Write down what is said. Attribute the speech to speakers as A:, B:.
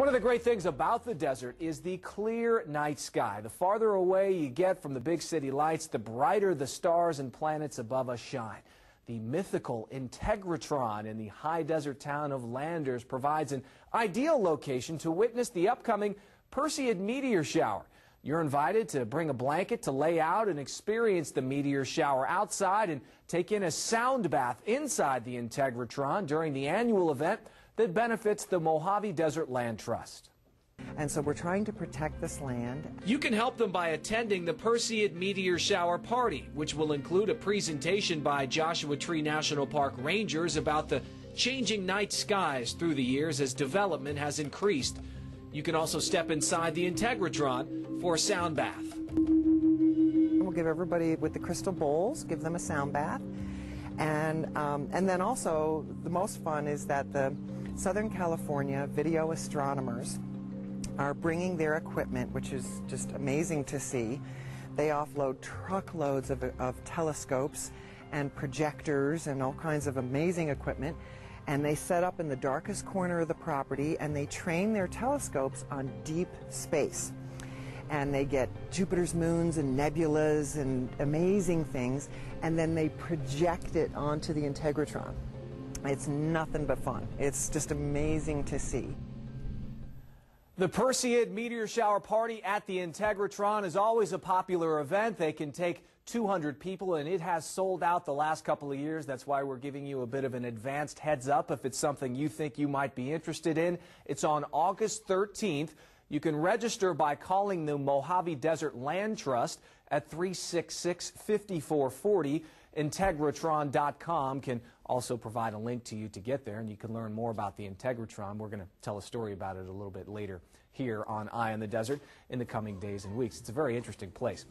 A: One of the great things about the desert is the clear night sky. The farther away you get from the big city lights, the brighter the stars and planets above us shine. The mythical Integratron in the high desert town of Landers provides an ideal location to witness the upcoming Perseid meteor shower. You're invited to bring a blanket to lay out and experience the meteor shower outside and take in a sound bath inside the Integratron during the annual event that benefits the Mojave Desert Land Trust.
B: And so we're trying to protect this land.
A: You can help them by attending the Perseid Meteor Shower Party, which will include a presentation by Joshua Tree National Park rangers about the changing night skies through the years as development has increased. You can also step inside the Integratron for a sound bath.
B: We'll give everybody with the crystal bowls, give them a sound bath. And, um, and then also, the most fun is that the Southern California video astronomers are bringing their equipment, which is just amazing to see. They offload truckloads of, of telescopes and projectors and all kinds of amazing equipment. And they set up in the darkest corner of the property and they train their telescopes on deep space. And they get Jupiter's moons and nebulas and amazing things, and then they project it onto the Integratron. It's nothing but fun. It's just amazing to see.
A: The Perseid Meteor Shower Party at the Integratron is always a popular event. They can take 200 people, and it has sold out the last couple of years. That's why we're giving you a bit of an advanced heads up if it's something you think you might be interested in. It's on August 13th. You can register by calling the Mojave Desert Land Trust at 366 5440. Integratron.com can also provide a link to you to get there, and you can learn more about the Integratron. We're going to tell a story about it a little bit later here on Eye on the Desert in the coming days and weeks. It's a very interesting place.